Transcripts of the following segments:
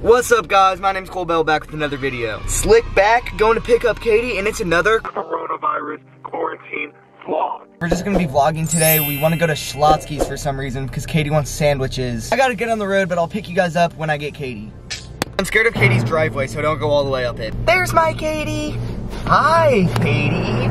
What's up guys, my name's Cole Bell back with another video. Slick back, going to pick up Caiti and it's another coronavirus quarantine vlog. We're just gonna be vlogging today. We wanna go to Schlotzsky's for some reason because Caiti wants sandwiches. I gotta get on the road, but I'll pick you guys up when I get Caiti. I'm scared of Caiti's driveway, so don't go all the way up it. There's my Caiti. Hi, Caiti.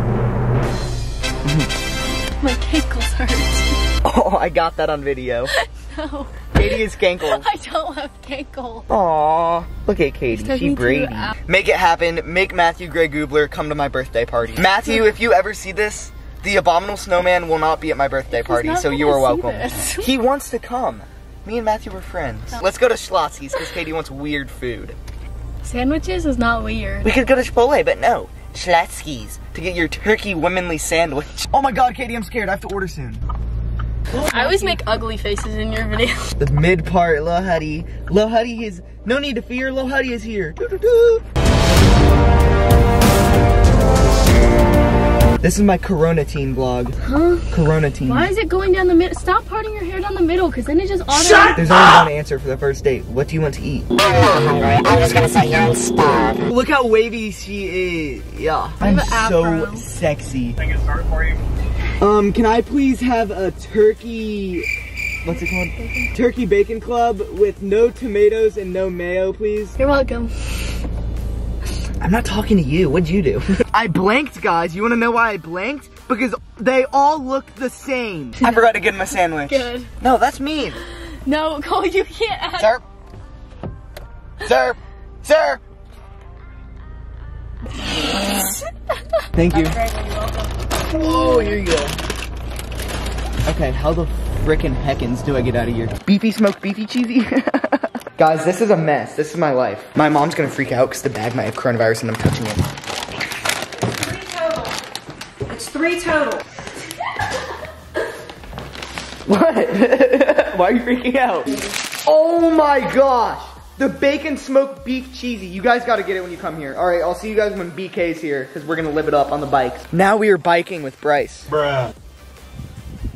My cankles hurt. Oh, I got that on video. No, Caiti is cankle. I don't have cankles. Aw, look at Caiti, she Brady. Make it happen, make Matthew Gray Gubler come to my birthday party. Matthew, if you ever see this, the abominable snowman will not be at my birthday party, so you are welcome. He wants to come. Me and Matthew were friends. Oh. Let's go to Schlotzsky's because Caiti wants weird food. Sandwiches is not weird. We could go to Chipotle, but no. Schlotzsky's to get your turkey womanly sandwich. Oh my god, Caiti, I'm scared. I have to order soon. I always make ugly faces in your videos. The mid part, Lil Huddy. Lil Huddy is, no need to fear, Lil Huddy is here. Doo-doo-doo. This is my Corona teen vlog. Huh? Corona teen. Why is it going down the middle? Stop parting your hair down the middle, because then it just automatically. There's only one answer for the first date. What do you want to eat? I'm not hungry. I'm just gonna sit here and starve. Look how wavy she is. Yeah. I'm so afro. sexy. I can start for you. Um, can I please have a turkey, what's it called? Turkey bacon club with no tomatoes and no mayo, please? You're welcome. I'm not talking to you. What'd you do? I blanked, guys. You want to know why I blanked? Because they all look the same. I forgot to get him a sandwich. Good. No, that's mean. No, Cole, you can't add. Sir. Sir. Sir. Thank you. Oh, here you go. Okay, how the frickin' heckins do I get out of here? Beefy smoked beefy cheesy? Guys, this is a mess. This is my life. My mom's gonna freak out because the bag might have coronavirus and I'm touching it. Three total. It's three total. What? Why are you freaking out? Oh my gosh! The bacon smoked beef cheesy. You guys gotta get it when you come here. Alright, I'll see you guys when BK's here because we're gonna live it up on the bikes. Now we are biking with Bryce. Bruh.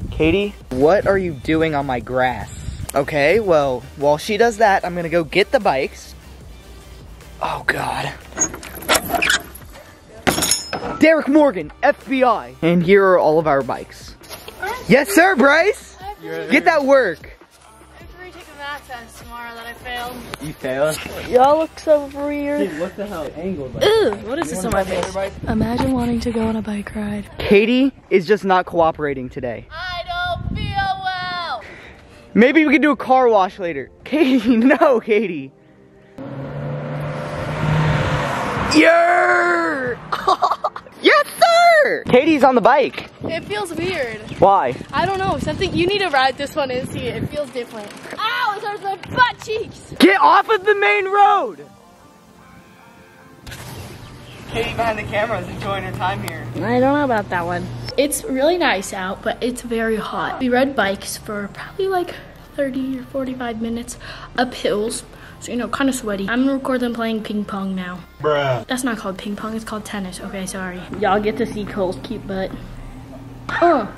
Caiti, what are you doing on my grass? Okay, well, while she does that, I'm gonna go get the bikes. Oh god. Derek Morgan, FBI. And here are all of our bikes. Yes, sir, Bryce. Get that work. Test tomorrow that I failed. You failed. Y'all look so weird. what the hell? Angled. Ugh, what is this on my face? Imagine wanting to go on a bike ride. Caiti is just not cooperating today. I don't feel well. Maybe we could do a car wash later. Caiti, no, Caiti. Yeah! yes, sir! Caiti's on the bike. It feels weird. Why? I don't know. Something you need to ride this one and see it. It feels different. Ow! It hurts my butt cheeks. Get off of the main road! Caiti behind the camera is enjoying her time here. I don't know about that one. It's really nice out, but it's very hot. We rode bikes for probably like 30 or 45 minutes up hills. So, you know, kind of sweaty. I'm gonna record them playing ping pong now. Bruh. That's not called ping pong, it's called tennis. Okay, sorry. Y'all get to see Cole's cute butt. Oh.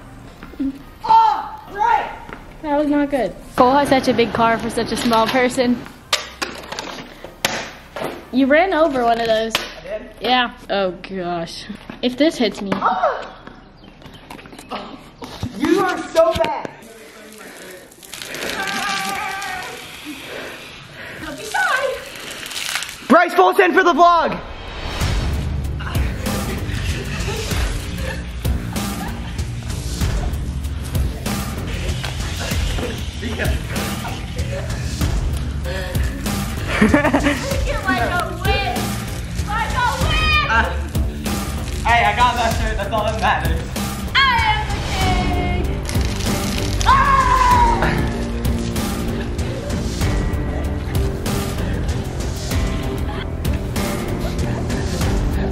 Oh, right. That was not good. Cole has such a big car for such a small person. You ran over one of those. Yeah. Oh gosh. If this hits me. You oh are so bad! Bryce Fulton for the vlog! Hey, I got that shirt. That's all that matters.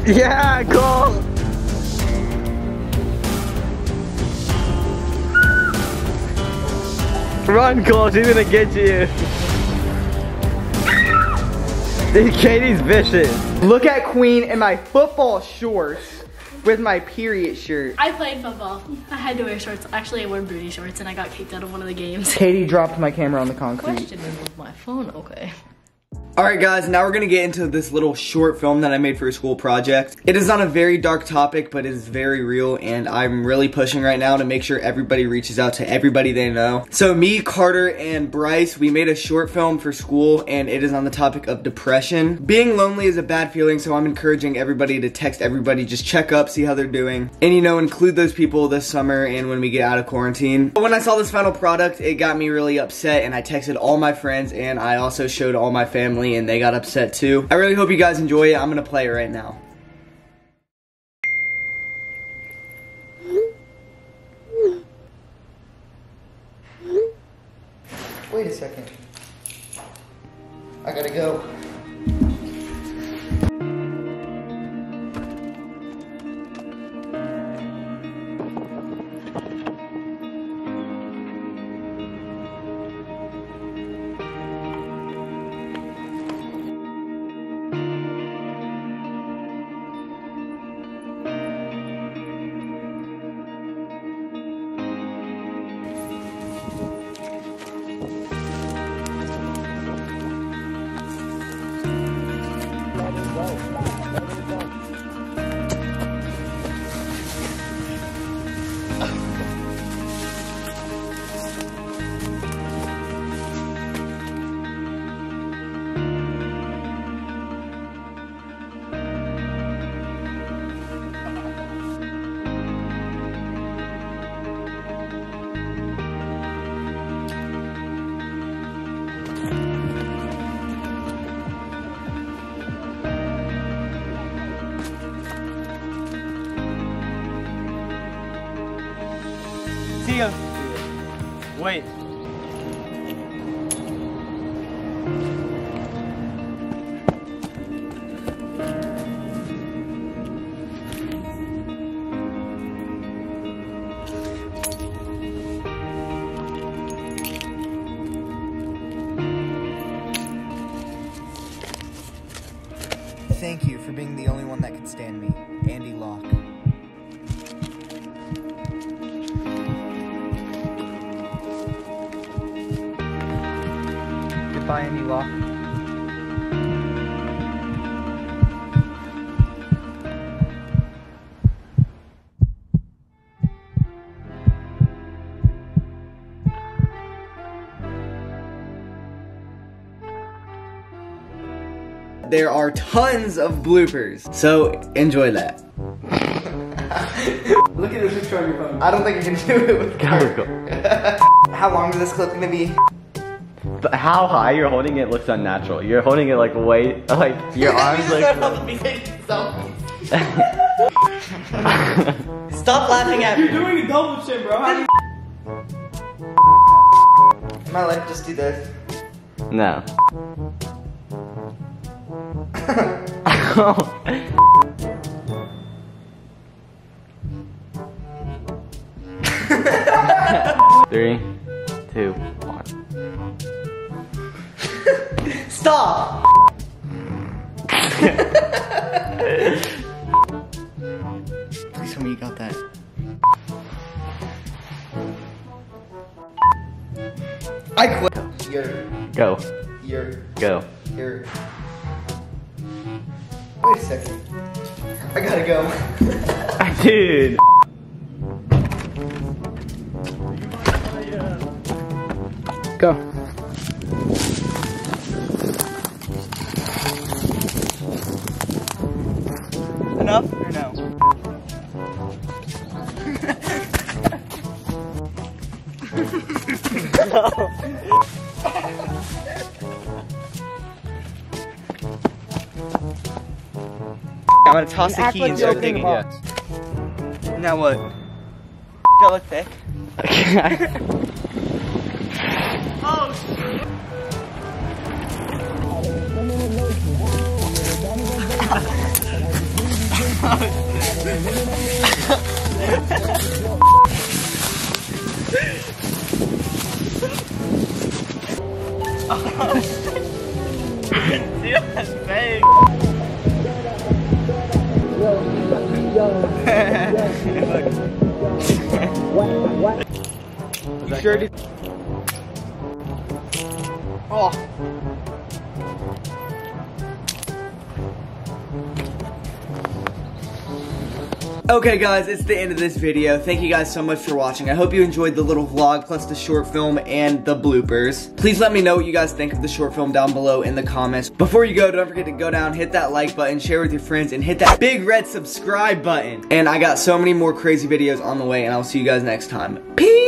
Yeah, cool. Run, Cole. She's gonna get you. Dude, Caiti's vicious. Look at Queen in my football shorts with my period shirt. I played football. I had to wear shorts. Actually, I wore booty shorts and I got kicked out of one of the games. Caiti dropped my camera on the concrete. Question with my phone okay. Alright guys, now we're gonna get into this little short film that I made for a school project. It is on a very dark topic, but it is very real, and I'm really pushing right now to make sure everybody reaches out to everybody they know. So me, Carter, and Bryce, we made a short film for school, and it is on the topic of depression. Being lonely is a bad feeling, so I'm encouraging everybody to text everybody, just check up, see how they're doing, and you know, include those people this summer and when we get out of quarantine. But when I saw this final product, it got me really upset, and I texted all my friends, and I also showed all my family and they got upset too. I really hope you guys enjoy it. I'm gonna play it right now. Wait a second. I gotta go. See. Wait. Thank you for being the only one that can stand me, Goodbye, Andy Locke. There are tons of bloopers, so enjoy that. Look at the picture on your phone. I don't think you can do it with Go, go. How long is this clip gonna be? But how high you're holding it looks unnatural. You're holding it like way, like your arms like. Stop laughing at me. You're doing a double chin, bro. How do you My life just do this. no. Three, two, one. Stop! Please tell me you got that. I quit. You're, Go, you're, go. you're. Wait a second. I gotta go. Dude. Go. Enough or no? I'm gonna toss the key and start digging. Now what? Do I look thick? You sure did? Oh. Okay guys, it's the end of this video. Thank you guys so much for watching. I hope you enjoyed the little vlog plus the short film and the bloopers. Please let me know what you guys think of the short film down below in the comments. Before you go, don't forget to go down, hit that like button, share with your friends, and hit that big red subscribe button. And I got so many more crazy videos on the way, and I'll see you guys next time. Peace!